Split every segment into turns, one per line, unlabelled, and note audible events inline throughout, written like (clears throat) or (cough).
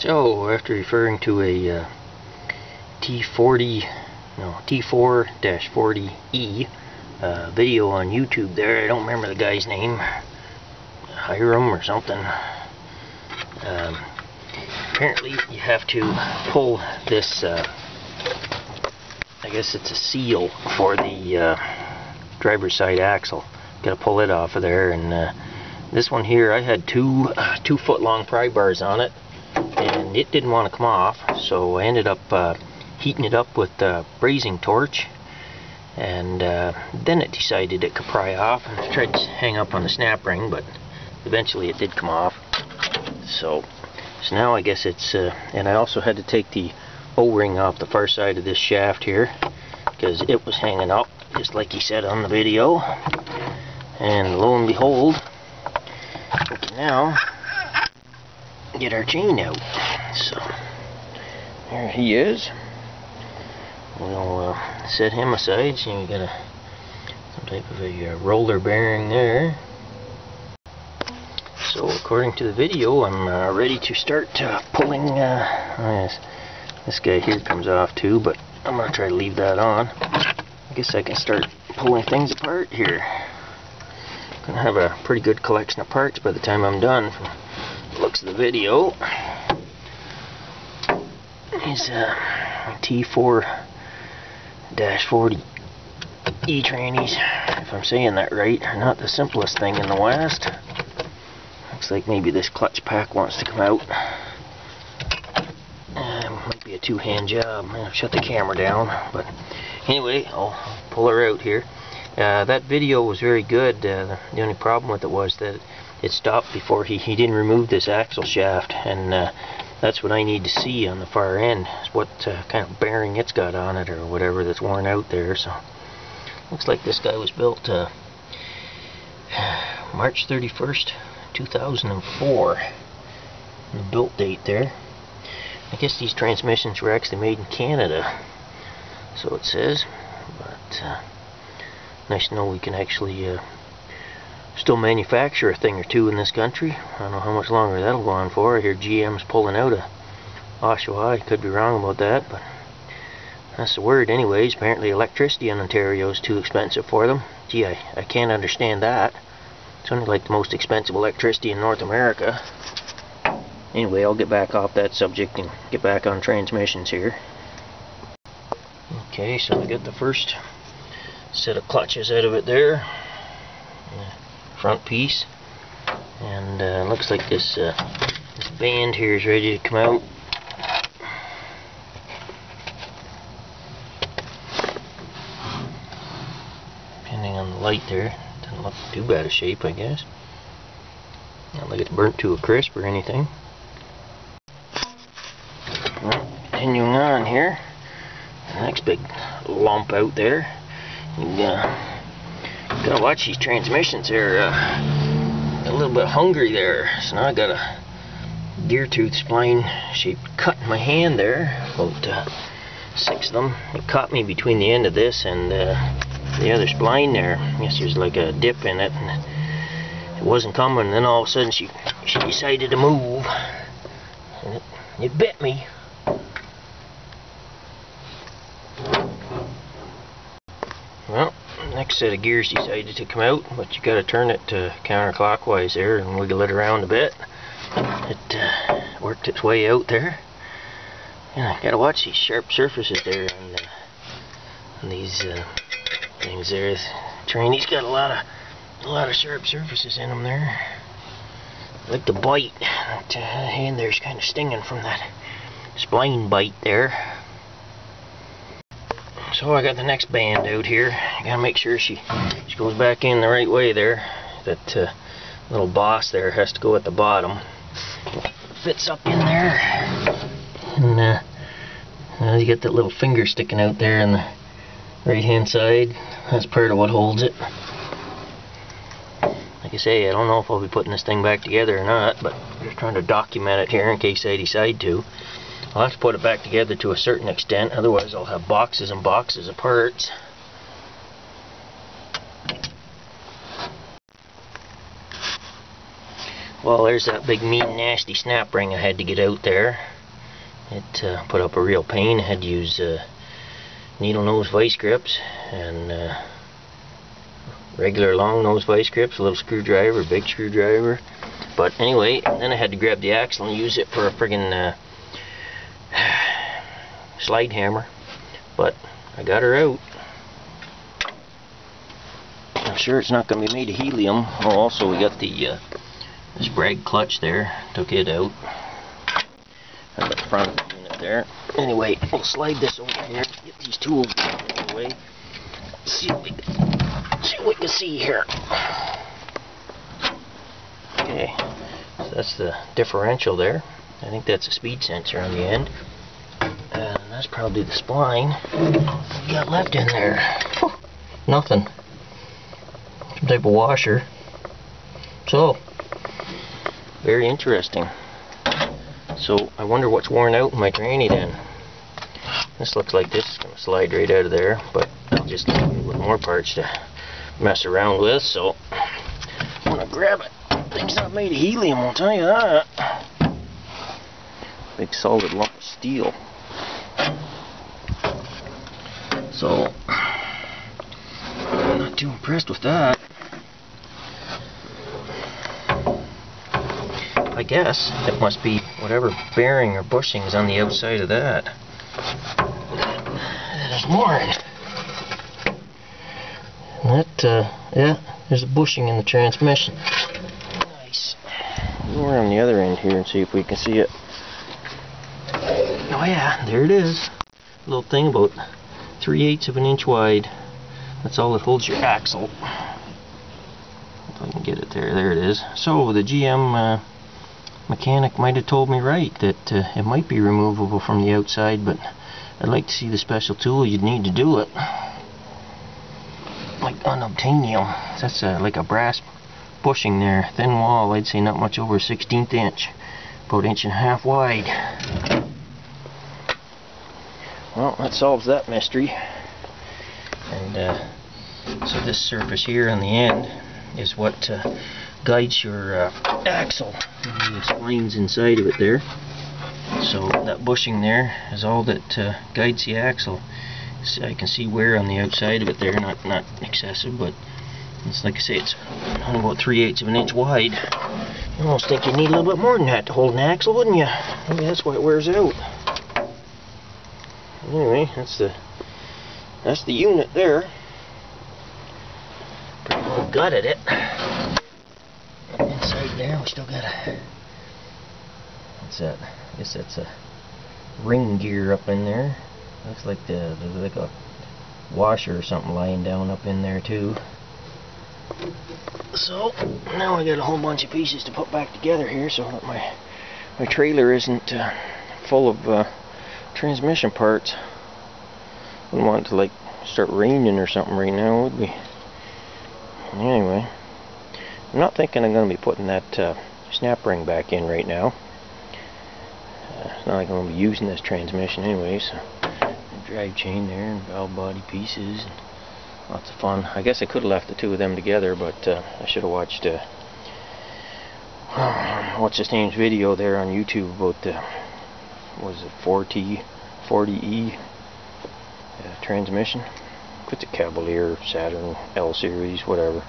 So, after referring to a uh, T40, no, T4-40E uh, video on YouTube there, I don't remember the guy's name, Hiram or something. Um, apparently you have to pull this, uh, I guess it's a seal for the uh, driver's side axle. Got to pull it off of there and uh, this one here I had two uh, two foot long pry bars on it it didn't want to come off so I ended up uh, heating it up with a brazing torch and uh, then it decided it could pry off and I tried to hang up on the snap ring but eventually it did come off so so now I guess it's uh, and I also had to take the o-ring off the far side of this shaft here because it was hanging up just like he said on the video and lo and behold can now get our chain out. So, there he is. We'll uh, set him aside. See, we got a some type of a uh, roller bearing there. So, according to the video, I'm uh, ready to start uh, pulling. Uh, oh yes, this guy here comes off too, but I'm gonna try to leave that on. I guess I can start pulling things apart here. Gonna have a pretty good collection of parts by the time I'm done. From looks of the video. Is a T4-40 E-trannies, if I'm saying that right, not the simplest thing in the West. Looks like maybe this clutch pack wants to come out. Uh, might be a two-hand job. I'll shut the camera down, but anyway, I'll pull her out here. Uh, that video was very good. Uh, the only problem with it was that it stopped before he, he didn't remove this axle shaft and uh, that's what I need to see on the far end is what uh, kind of bearing it's got on it or whatever that's worn out there so. Looks like this guy was built uh, (sighs) March 31st 2004 the built date there. I guess these transmissions were actually made in Canada so it says but uh, nice to know we can actually uh, still manufacture a thing or two in this country. I don't know how much longer that'll go on for. I hear GM's pulling out of Oshawa. I could be wrong about that, but that's the word anyways. Apparently electricity in Ontario is too expensive for them. Gee, I, I can't understand that. It's only like the most expensive electricity in North America. Anyway, I'll get back off that subject and get back on transmissions here. Okay, so we got the first set of clutches out of it there front piece. And uh, looks like this uh, this band here is ready to come out. Depending on the light there doesn't look too bad a shape I guess. Not like it's burnt to a crisp or anything. Continuing on here. The next big lump out there. You, uh, Gotta watch these transmissions. They're uh, a little bit hungry there. So now I got a gear tooth spline shaped cut in my hand there. About uh, six of them. It caught me between the end of this and uh, the other spline there. I guess there's like a dip in it. And it wasn't coming. And then all of a sudden she, she decided to move. And it, it bit me. Well, next set of gears decided to come out, but you got to turn it to counterclockwise there and wiggle it around a bit. It uh, worked its way out there. Yeah, got to watch these sharp surfaces there on, uh, on these uh, things there. The trainee's got a lot of a lot of sharp surfaces in them there. Like the bite, that uh, hand there's kind of stinging from that spline bite there. So I got the next band out here. I gotta make sure she she goes back in the right way there. That uh, little boss there has to go at the bottom. Fits up in there. And uh, uh, you get that little finger sticking out there on the right hand side. That's part of what holds it. Like I say, I don't know if I'll be putting this thing back together or not, but I'm just trying to document it here in case I decide to. I'll have to put it back together to a certain extent, otherwise I'll have boxes and boxes of parts. Well, there's that big mean nasty snap ring I had to get out there. It uh, put up a real pain. I had to use uh, needle nose vice grips and uh, regular long nose vice grips, a little screwdriver, big screwdriver. But anyway, then I had to grab the axle and use it for a friggin' uh, slide hammer. But I got her out. I'm sure it's not going to be made of helium. Oh, also we got the uh, this sprag clutch there. Took it out. At the front unit there. Anyway, we'll slide this over here. Get these tools out of the way. See what we see what can see here. Okay, so that's the differential there. I think that's a speed sensor on the end. That's probably the spline. We got left in there? Nothing. Some type of washer. So, very interesting. So, I wonder what's worn out in my tranny then. This looks like this is going to slide right out of there, but I'll just leave with more parts to mess around with, so I'm going to grab it. Thing's not made of helium, I'll tell you that. Big solid lump of steel. So, I'm not too impressed with that. I guess it must be whatever bearing or bushing is on the outside of that. There's more. That, uh, yeah, there's a bushing in the transmission. Nice. Go around the other end here and see if we can see it. Oh yeah, there it is. Little thing about 3 eighths of an inch wide. That's all that holds your axle. If I can get it there, there it is. So the GM uh, mechanic might have told me right that uh, it might be removable from the outside, but I'd like to see the special tool you'd need to do it. Like unobtainium. That's uh, like a brass bushing there. Thin wall, I'd say not much over a 16th inch. About inch and a half wide. Well, that solves that mystery. And uh, so this surface here on the end is what uh, guides your uh, axle. And the splines inside of it there. So that bushing there is all that uh, guides the axle. So I can see wear on the outside of it there, not not excessive, but it's like I say, it's only about 3 eighths of an inch wide. You almost think you need a little bit more than that to hold an axle, wouldn't you? Maybe that's why it wears out. Anyway, that's the that's the unit there. Pretty well gutted it. Inside there, we still got a. What's that? I guess that's a ring gear up in there. Looks like the there's like a washer or something lying down up in there too. So now I got a whole bunch of pieces to put back together here so that my my trailer isn't uh, full of uh, transmission parts. Wouldn't want it to like start raining or something right now, would we? Anyway, I'm not thinking I'm going to be putting that uh, snap ring back in right now. Uh, it's not like I'm going to be using this transmission anyway, so drive chain there and valve body pieces. And lots of fun. I guess I could have left the two of them together, but uh, I should have watched uh, (sighs) what's his name's video there on YouTube about the was it 4T 40E uh, transmission. It's a Cavalier, Saturn, L series, whatever.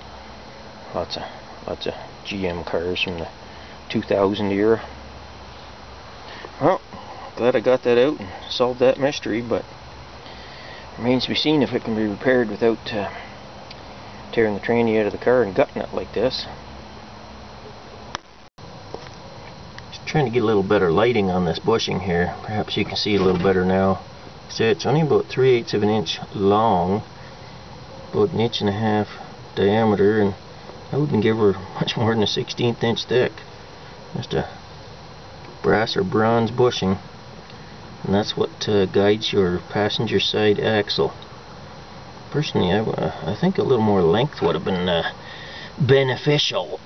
Lots of lots of GM cars from the 2000 era. Well, glad I got that out and solved that mystery, but remains to be seen if it can be repaired without uh, tearing the tranny out of the car and gutting it like this. Just trying to get a little better lighting on this bushing here. Perhaps you can see a little better now. So it's only about 3 eighths of an inch long, about an inch and a half diameter, and I wouldn't give her much more than a 16th inch thick. Just a brass or bronze bushing and that's what uh, guides your passenger side axle personally I, uh, I think a little more length would have been uh, beneficial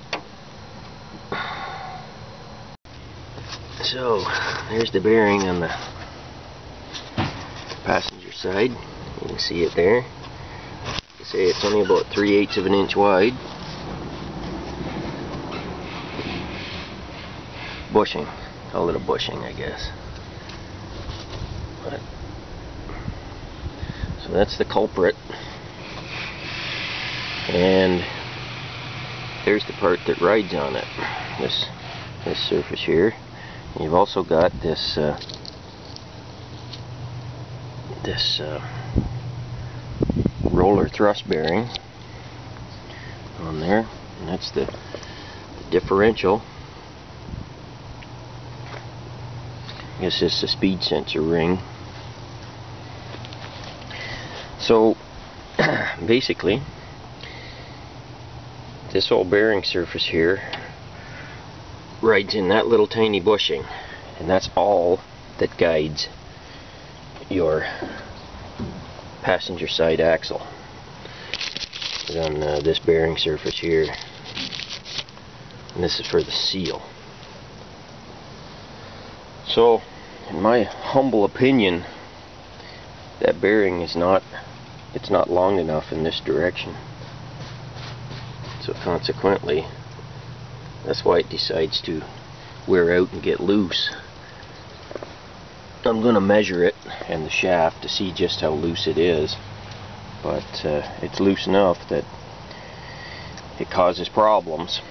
so there's the bearing on the passenger side you can see it there you say it's only about 3 eighths of an inch wide bushing. A bushing, I guess. But, so that's the culprit. And there's the part that rides on it. This this surface here. You've also got this uh, this uh, roller thrust bearing on there, and that's the, the differential. I guess it's the speed sensor ring. So (clears throat) basically, this old bearing surface here rides in that little tiny bushing, and that's all that guides your passenger side axle. On uh, this bearing surface here. And this is for the seal. So in my humble opinion that bearing is not it's not long enough in this direction. So consequently that's why it decides to wear out and get loose. I'm going to measure it and the shaft to see just how loose it is but uh, it's loose enough that it causes problems.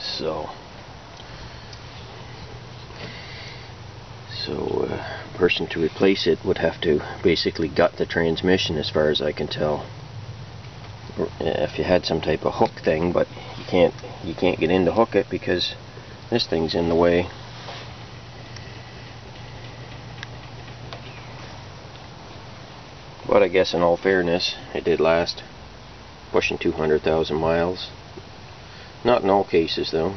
So so a uh, person to replace it would have to basically gut the transmission as far as I can tell. If you had some type of hook thing but can't you can't get in to hook it because this thing's in the way But I guess in all fairness, it did last pushing 200,000 miles. Not in all cases though.